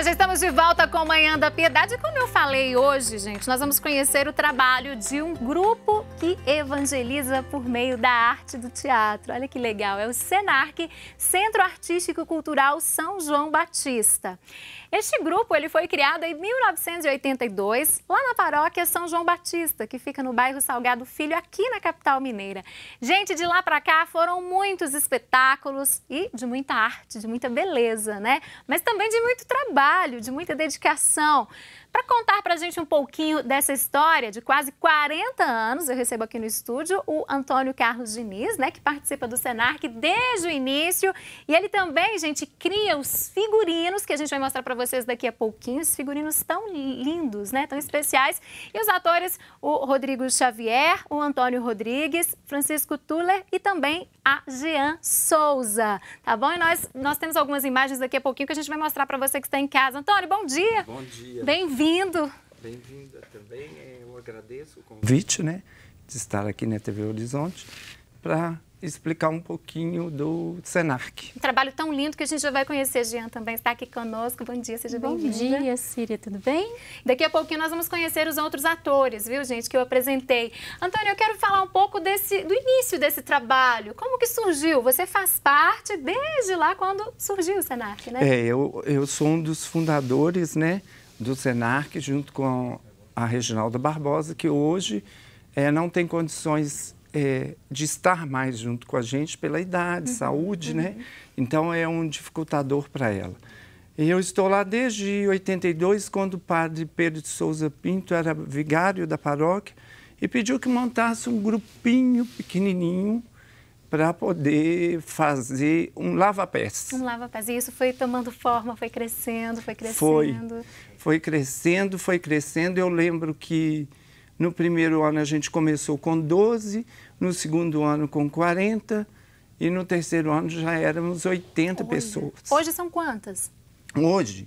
Nós estamos de volta com Manhã da Piedade. Como eu falei hoje, gente, nós vamos conhecer o trabalho de um grupo que evangeliza por meio da arte do teatro. Olha que legal, é o Senarc, Centro Artístico Cultural São João Batista. Este grupo ele foi criado em 1982, lá na paróquia São João Batista, que fica no bairro Salgado Filho, aqui na capital mineira. Gente, de lá para cá foram muitos espetáculos e de muita arte, de muita beleza, né? Mas também de muito trabalho, de muita dedicação. Para contar para a gente um pouquinho dessa história de quase 40 anos, eu recebo aqui no estúdio o Antônio Carlos Diniz, né, que participa do Senarc desde o início. E ele também, gente, cria os figurinos que a gente vai mostrar para vocês daqui a pouquinho. Os figurinos tão lindos, né, tão especiais. E os atores, o Rodrigo Xavier, o Antônio Rodrigues, Francisco Tuller e também a Jean Souza, tá bom? E nós, nós temos algumas imagens daqui a pouquinho que a gente vai mostrar para você que está em casa. Antônio, bom dia! Bom dia! Bem-vindo! Bem-vinda também. É, eu agradeço o convite, né, de estar aqui na TV Horizonte para explicar um pouquinho do Senarc. Um trabalho tão lindo que a gente já vai conhecer. Jean também está aqui conosco. Bom dia, seja bem-vinda. Bom dia, Síria, tudo bem? Daqui a pouquinho nós vamos conhecer os outros atores, viu, gente, que eu apresentei. Antônio, eu quero falar um pouco desse, do início desse trabalho. Como que surgiu? Você faz parte desde lá quando surgiu o Senarc, né? É, eu, eu sou um dos fundadores, né, do Senarc, junto com a Reginalda Barbosa, que hoje é, não tem condições é, de estar mais junto com a gente pela idade, uhum, saúde, né? uhum. Então é um dificultador para ela. Eu estou lá desde 82, quando o padre Pedro de Souza Pinto era vigário da paróquia e pediu que montasse um grupinho pequenininho para poder fazer um lava-pés. Um lava-pés. E isso foi tomando forma, foi crescendo, foi crescendo. Foi, foi crescendo, foi crescendo. Eu lembro que no primeiro ano a gente começou com 12, no segundo ano com 40 e no terceiro ano já éramos 80 Hoje. pessoas. Hoje são quantas? Hoje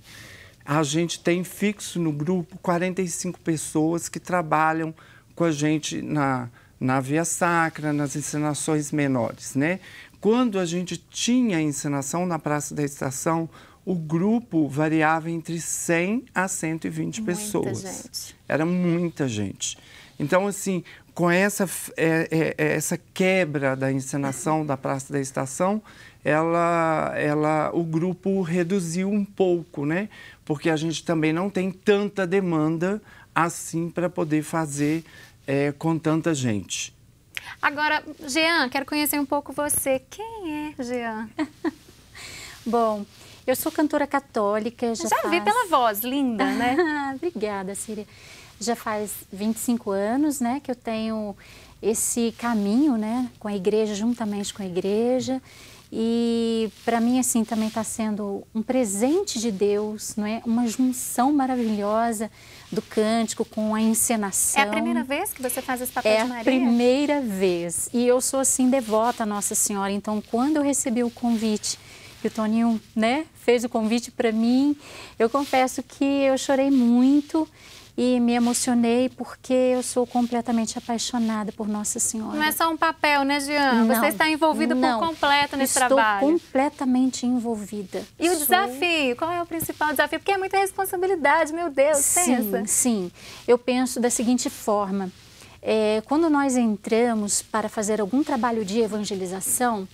a gente tem fixo no grupo 45 pessoas que trabalham com a gente na, na via sacra, nas encenações menores, né? Quando a gente tinha encenação na Praça da Estação, o grupo variava entre 100 a 120 muita pessoas. Gente. Era muita gente. Então, assim, com essa, é, é, é, essa quebra da encenação da Praça da Estação, ela, ela, o grupo reduziu um pouco, né? Porque a gente também não tem tanta demanda assim para poder fazer é, com tanta gente. Agora, Jean, quero conhecer um pouco você. Quem é Jean? Bom, eu sou cantora católica. Já, já faz... vi pela voz, linda, né? Obrigada, Síria. Já faz 25 anos, né, que eu tenho esse caminho, né, com a igreja, juntamente com a igreja. E para mim, assim, também está sendo um presente de Deus, não é? Uma junção maravilhosa do cântico com a encenação. É a primeira vez que você faz esse papel é de Maria? É a primeira vez. E eu sou, assim, devota a Nossa Senhora. Então, quando eu recebi o convite que o Toninho né, fez o convite para mim. Eu confesso que eu chorei muito e me emocionei porque eu sou completamente apaixonada por Nossa Senhora. Não é só um papel, né, Jean? Não, Você está envolvida por completo nesse estou trabalho. Estou completamente envolvida. E sou... o desafio? Qual é o principal desafio? Porque é muita responsabilidade, meu Deus, sim, pensa. Sim, eu penso da seguinte forma. É, quando nós entramos para fazer algum trabalho de evangelização,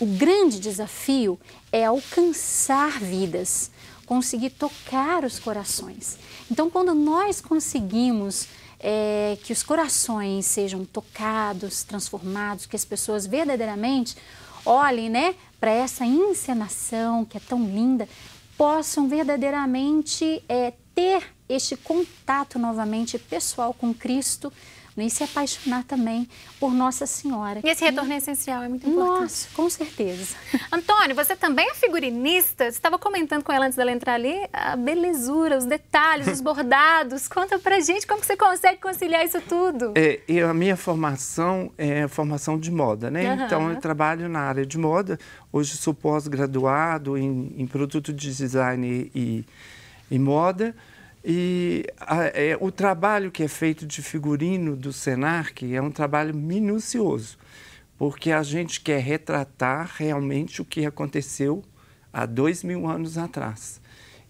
o grande desafio é alcançar vidas, conseguir tocar os corações. Então, quando nós conseguimos é, que os corações sejam tocados, transformados, que as pessoas verdadeiramente olhem né, para essa encenação que é tão linda, possam verdadeiramente é, ter este contato novamente pessoal com Cristo, e se apaixonar também por Nossa Senhora. E esse retorno é essencial, é muito importante. Nossa, com certeza. Antônio, você também é figurinista? Você estava comentando com ela antes dela entrar ali a belezura, os detalhes, os bordados. Conta pra gente como que você consegue conciliar isso tudo. É, eu, a minha formação é formação de moda, né? Uhum. Então eu trabalho na área de moda. Hoje sou pós-graduado em, em produto de design e, e moda. E a, é, o trabalho que é feito de figurino do Senarc é um trabalho minucioso, porque a gente quer retratar realmente o que aconteceu há dois mil anos atrás.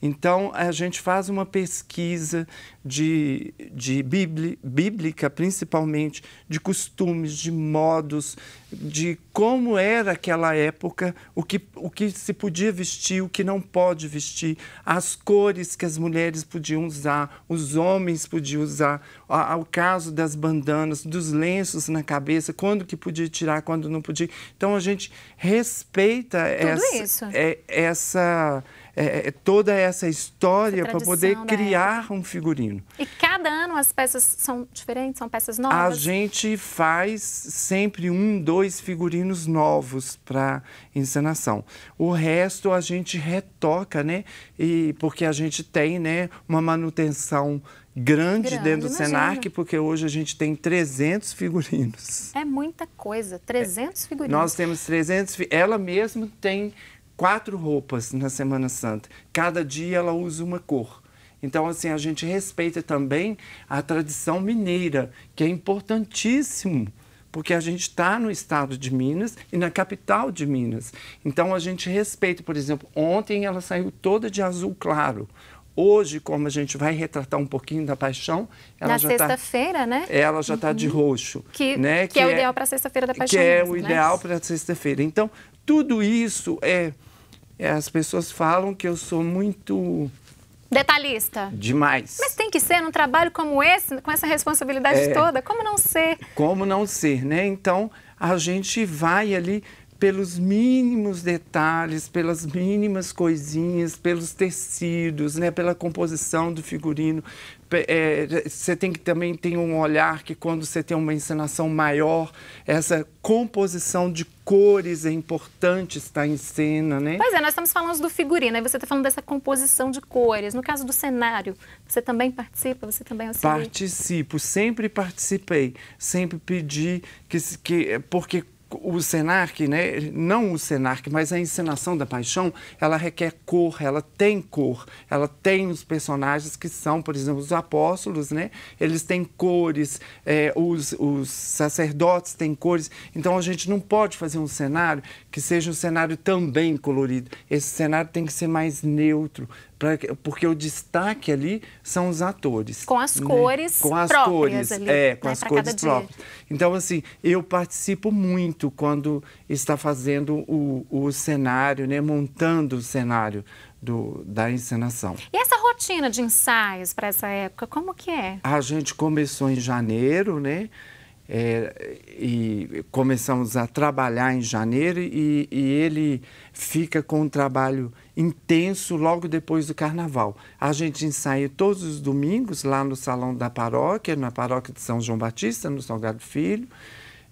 Então, a gente faz uma pesquisa de, de bíblica, principalmente, de costumes, de modos, de como era aquela época, o que, o que se podia vestir, o que não pode vestir, as cores que as mulheres podiam usar, os homens podiam usar, o caso das bandanas, dos lenços na cabeça, quando que podia tirar, quando não podia. Então, a gente respeita Tudo essa. É, essa é, é, toda essa história para poder criar um figurino. E cada ano as peças são diferentes, são peças novas? A gente faz sempre um, dois figurinos novos para encenação. O resto a gente retoca, né? E porque a gente tem, né, uma manutenção grande, grande dentro do imagina. Senac, porque hoje a gente tem 300 figurinos. É muita coisa, 300 figurinos. Nós temos 300, ela mesma tem quatro roupas na Semana Santa. Cada dia ela usa uma cor. Então, assim, a gente respeita também a tradição mineira, que é importantíssimo, porque a gente está no estado de Minas e na capital de Minas. Então, a gente respeita, por exemplo, ontem ela saiu toda de azul claro. Hoje, como a gente vai retratar um pouquinho da paixão, ela na já está. sexta-feira, né? Ela já está uhum. de roxo. Que, né? que, que é, é, o ideal para a sexta-feira da paixão. Que é mesmo, o né? ideal para sexta-feira. Então, tudo isso é é, as pessoas falam que eu sou muito. Detalhista. Demais. Mas tem que ser num trabalho como esse, com essa responsabilidade é, toda. Como não ser? Como não ser, né? Então, a gente vai ali pelos mínimos detalhes, pelas mínimas coisinhas, pelos tecidos, né, pela composição do figurino. É, você tem que também ter um olhar que quando você tem uma encenação maior, essa composição de cores é importante estar em cena, né? Pois é, nós estamos falando do figurino, aí você está falando dessa composição de cores. No caso do cenário, você também participa, você também auxilia? Participo, sempre participei, sempre pedi que, que porque o Senarc, né, não o Senarc, mas a encenação da paixão, ela requer cor, ela tem cor, ela tem os personagens que são, por exemplo, os apóstolos, né, eles têm cores, é, os, os sacerdotes têm cores, então a gente não pode fazer um cenário que seja um cenário também colorido, esse cenário tem que ser mais neutro, Pra, porque o destaque ali são os atores. Com as né? cores com as cores, ali, é, com né, as cores próprias. Então, assim, eu participo muito quando está fazendo o, o cenário, né, montando o cenário do, da encenação. E essa rotina de ensaios para essa época, como que é? A gente começou em janeiro, né? É, e começamos a trabalhar em janeiro e, e, ele fica com um trabalho intenso logo depois do carnaval. A gente ensaia todos os domingos lá no salão da paróquia, na paróquia de São João Batista, no Salgado Filho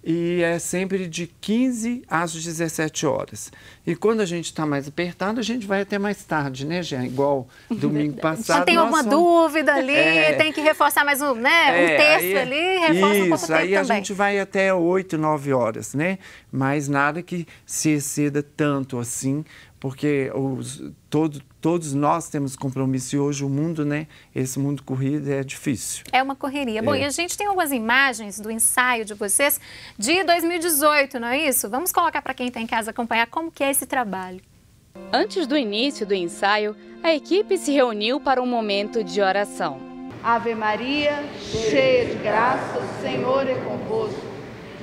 e é sempre de 15 às 17 horas. E quando a gente está mais apertado, a gente vai até mais tarde, né, Jean? Igual domingo passado. Já tem alguma vamos... dúvida ali, é, tem que reforçar mais um, né, um é, terço aí, ali, reforça isso, um pouco o aí a também. gente vai até 8, 9 horas, né? Mas nada que se exceda tanto assim, porque os, todo, todos nós temos compromisso e hoje o mundo, né? Esse mundo corrido é difícil. É uma correria. É. Bom, e a gente tem algumas imagens do ensaio de vocês de 2018, não é isso? Vamos colocar para quem está em casa acompanhar como que é esse trabalho. Antes do início do ensaio, a equipe se reuniu para um momento de oração. Ave Maria, cheia de graça, o Senhor é convosco.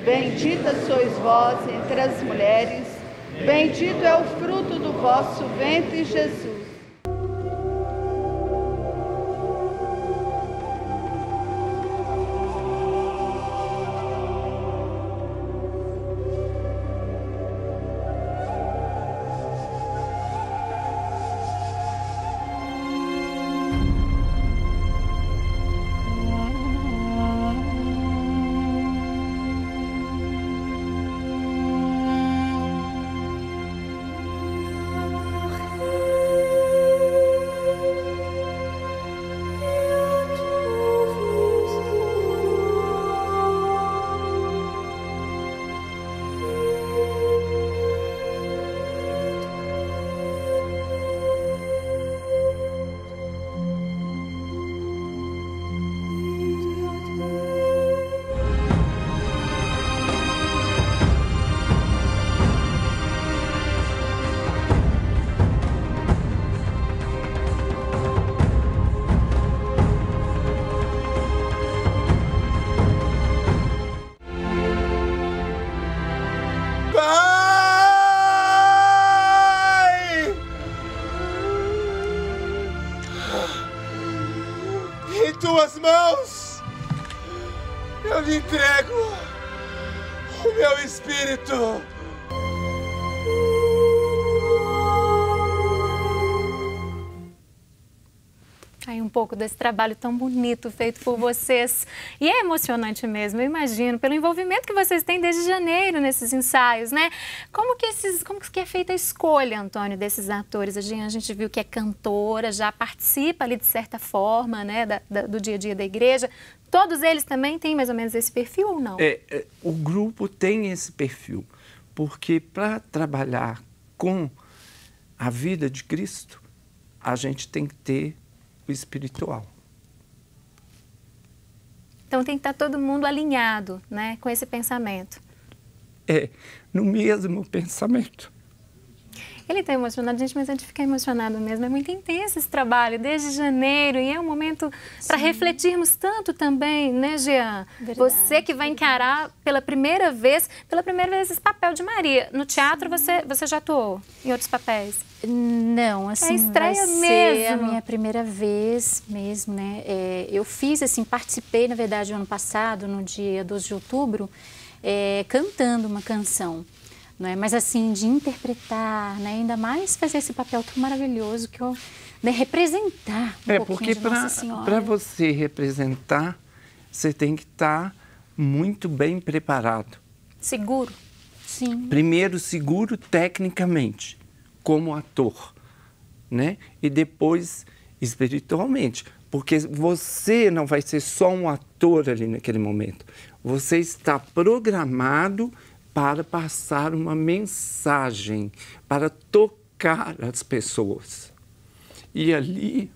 Bendita sois vós entre as mulheres Bendito é o fruto do vosso ventre, Jesus. tuas mãos, eu lhe entrego o meu espírito. Pouco desse trabalho tão bonito feito por vocês. E é emocionante mesmo, eu imagino, pelo envolvimento que vocês têm desde janeiro nesses ensaios, né? Como que, esses, como que é feita a escolha, Antônio, desses atores? A gente viu que é cantora, já participa ali de certa forma, né, da, da, do dia a dia da igreja. Todos eles também têm mais ou menos esse perfil ou não? É, é o grupo tem esse perfil, porque para trabalhar com a vida de Cristo, a gente tem que ter espiritual. Então tem que estar todo mundo alinhado, né, com esse pensamento. É, no mesmo pensamento. Ele está emocionado, gente, mas a gente fica emocionado mesmo. É muito intenso esse trabalho, desde janeiro, e é um momento para refletirmos tanto também, né, Jean? Verdade, você que vai encarar pela primeira vez, pela primeira vez esse papel de Maria. No teatro você, você já atuou em outros papéis? Não, assim, é estreia vai mesmo. a minha primeira vez mesmo, né? É, eu fiz, assim, participei, na verdade, ano passado, no dia 12 de outubro, é, cantando uma canção não é? Mas assim, de interpretar, né? Ainda mais fazer esse papel tão maravilhoso que eu né? representar um É, porque para você representar, você tem que estar tá muito bem preparado. Seguro. Sim. Primeiro, seguro tecnicamente, como ator, né? E depois espiritualmente, porque você não vai ser só um ator ali naquele momento. Você está programado para passar uma mensagem, para tocar as pessoas. E ali.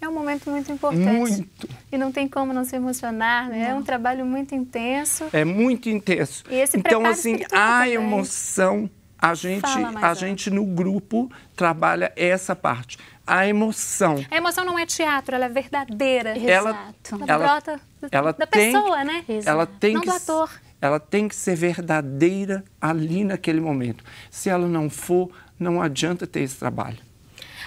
É um momento muito importante. Muito. E não tem como não se emocionar, né? Não. É um trabalho muito intenso. É muito intenso. E esse então, assim, a também. emoção, a gente, a gente no grupo trabalha essa parte. A emoção. A emoção não é teatro, ela é verdadeira. Ela, Exato. Ela, ela brota ela da tem, pessoa, né? Ela tem não que, do ator ela tem que ser verdadeira ali naquele momento. Se ela não for, não adianta ter esse trabalho.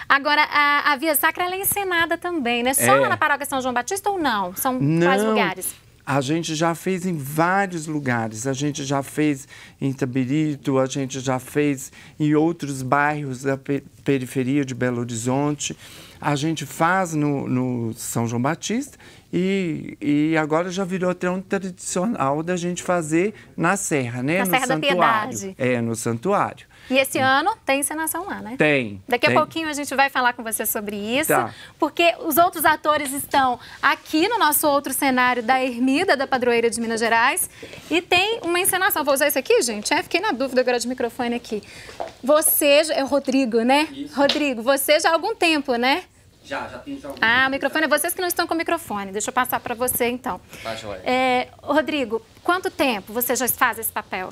Agora, a, a Via Sacra é encenada também, né? Só é. na Paróquia São João Batista ou não? São não, quais lugares? A gente já fez em vários lugares. A gente já fez em Tabirito, a gente já fez em outros bairros da periferia de Belo Horizonte. A gente faz no, no São João Batista e, e agora já virou até um tradicional da gente fazer na Serra, né? Na no Serra santuário. da Piedade. É, no santuário. E esse ano tem encenação lá, né? Tem. Daqui tem. a pouquinho a gente vai falar com você sobre isso, tá. porque os outros atores estão aqui no nosso outro cenário da Ermida, da Padroeira de Minas Gerais, e tem uma encenação. Vou usar isso aqui, gente? É, fiquei na dúvida agora de microfone aqui. Você, é o Rodrigo, né? Isso. Rodrigo, você já há algum tempo, né? Já, já tem algum Ah, o microfone é vocês que não estão com o microfone. Deixa eu passar para você, então. Tá, joia. É, Rodrigo, quanto tempo você já faz esse papel?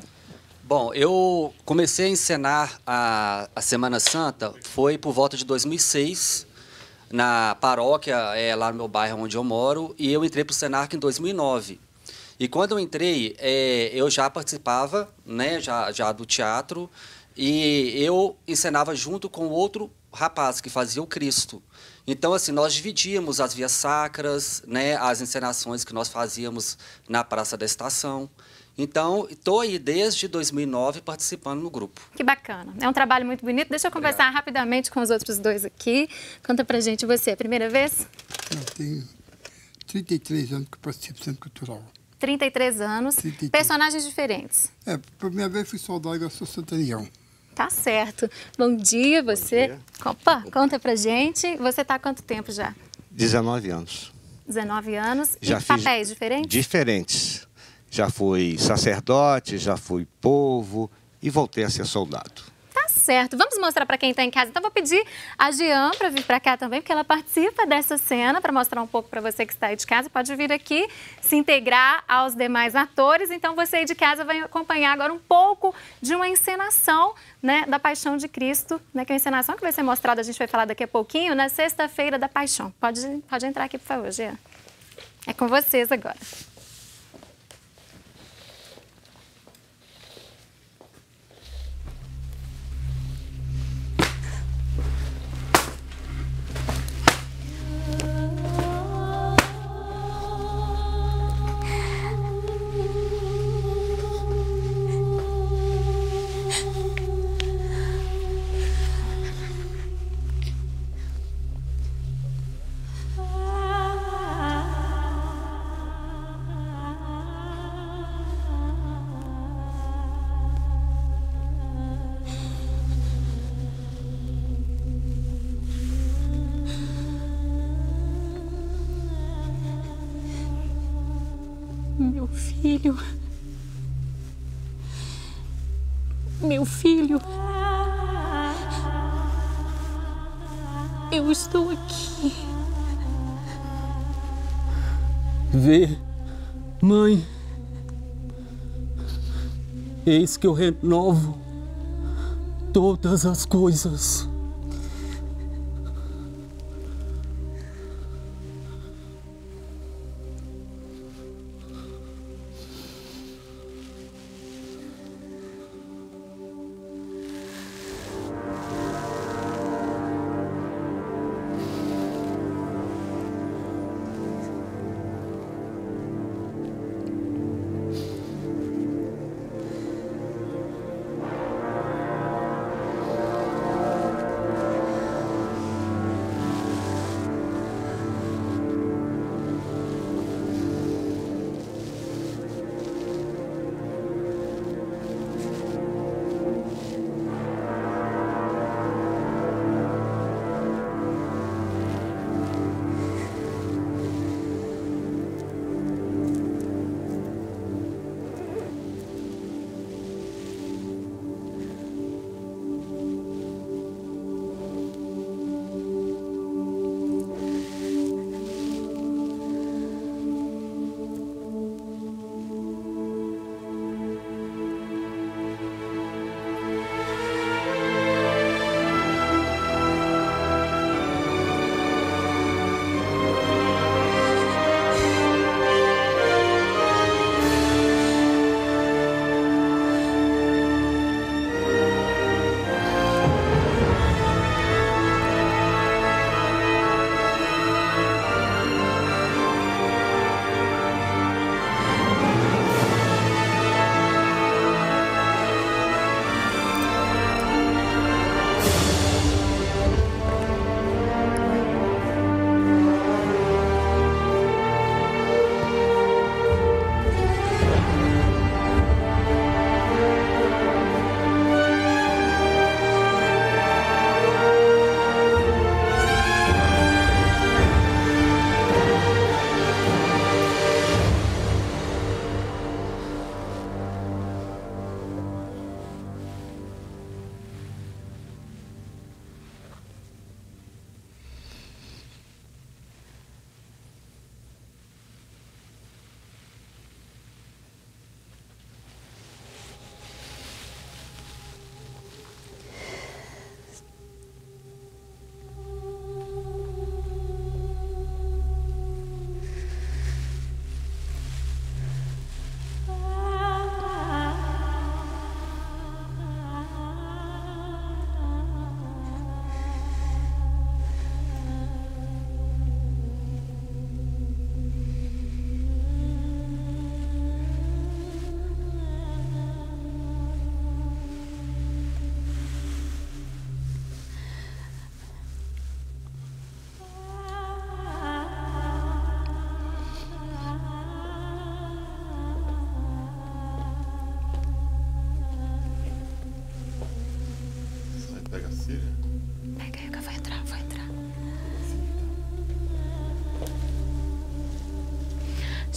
Bom, eu comecei a encenar a, a Semana Santa foi por volta de 2006, na paróquia, é, lá no meu bairro onde eu moro, e eu entrei para o Senarc em 2009. E quando eu entrei, é, eu já participava né, já, já do teatro, e eu encenava junto com outro rapaz que fazia o Cristo. Então, assim, nós dividíamos as vias sacras, né, as encenações que nós fazíamos na Praça da Estação. Então, estou aí desde 2009 participando no grupo. Que bacana. É um trabalho muito bonito. Deixa eu conversar Obrigado. rapidamente com os outros dois aqui. Conta pra gente você, primeira vez? Eu tenho 33 anos que participo do Centro Cultural. 33 anos. 33. Personagens diferentes. É, a primeira vez fui soldado eu sou Santarião. Tá certo. Bom dia, você. Bom dia. Opa, conta pra gente. Você tá há quanto tempo já? 19 anos. 19 anos. Já e papéis diferentes? Diferentes. Já fui sacerdote, já fui povo e voltei a ser soldado. Tá certo. Vamos mostrar para quem está em casa. Então, vou pedir a Jean para vir para cá também, porque ela participa dessa cena, para mostrar um pouco para você que está aí de casa. Pode vir aqui, se integrar aos demais atores. Então, você aí de casa vai acompanhar agora um pouco de uma encenação né, da Paixão de Cristo, né, que é uma encenação que vai ser mostrada, a gente vai falar daqui a pouquinho, na sexta-feira da Paixão. Pode, pode entrar aqui, por favor, Jean. É com vocês agora. Filho. Meu filho. Eu estou aqui. Vê, mãe. Eis que eu renovo todas as coisas.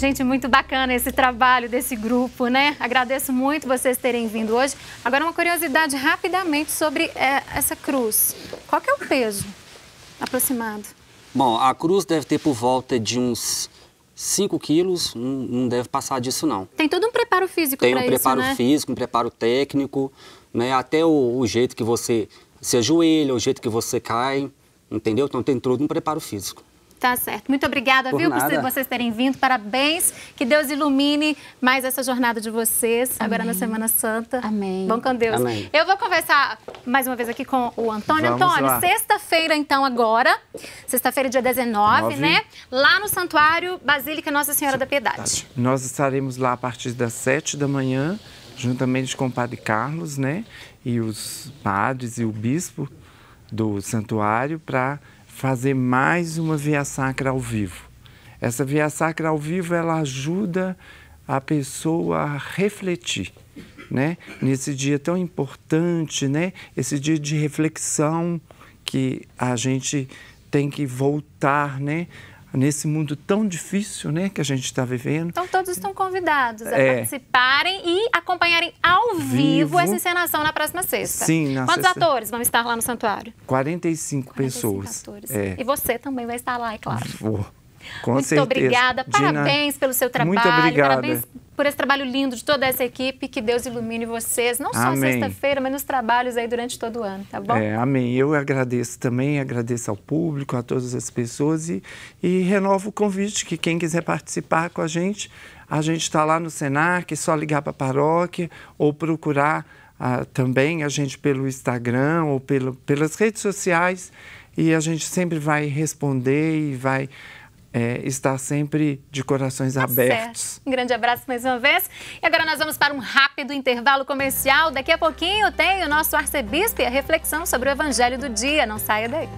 Gente, muito bacana esse trabalho desse grupo, né? Agradeço muito vocês terem vindo hoje. Agora, uma curiosidade rapidamente sobre é, essa cruz. Qual que é o peso aproximado? Bom, a cruz deve ter por volta de uns 5 quilos, não, não deve passar disso não. Tem todo um preparo físico Tem um para preparo isso, né? físico, um preparo técnico, né? Até o, o jeito que você se ajoelha, o jeito que você cai, entendeu? Então tem todo um preparo físico. Tá certo. Muito obrigada, Por viu, nada. por vocês terem vindo. Parabéns. Que Deus ilumine mais essa jornada de vocês, agora na Semana Santa. Amém. Bom com Deus. Amém. Eu vou conversar mais uma vez aqui com o Antônio. Vamos Antônio, sexta-feira, então, agora. Sexta-feira, dia 19, Nove. né? Lá no Santuário Basílica Nossa Senhora da Piedade. Nós estaremos lá a partir das sete da manhã, juntamente com o Padre Carlos, né? E os padres e o bispo do santuário para fazer mais uma via sacra ao vivo. Essa via sacra ao vivo ela ajuda a pessoa a refletir, né? Nesse dia tão importante, né? Esse dia de reflexão que a gente tem que voltar, né? Nesse mundo tão difícil né, que a gente está vivendo. Então todos estão convidados a É. participarem e acompanharem ao vivo, Vivo. essa encenação na próxima sexta. Sim, na Quantos sexta- atores vão estar lá no santuário? 45, 45 pessoas. atores. É, E você também vai estar lá, é claro. vou. Com Muito certeza. obrigada, Dina, parabéns pelo seu trabalho, Muito obrigada. parabéns por esse trabalho lindo de toda essa equipe, que Deus ilumine vocês, não só sexta-feira, mas nos trabalhos aí durante todo o ano, tá bom? É, amém. Eu agradeço também, agradeço ao público, a todas as pessoas e, e renovo o convite que quem quiser participar com a gente, a gente está lá no Senac, é só ligar para a paróquia ou procurar ah, também a gente pelo Instagram ou pelo, pelas redes sociais e a gente sempre vai responder e vai é, estar sempre de corações Tá abertos. certo. Um grande abraço mais uma vez. E agora nós vamos para um rápido intervalo comercial. Daqui a pouquinho tem o nosso arcebispo e a reflexão sobre o evangelho do dia. Não saia daí.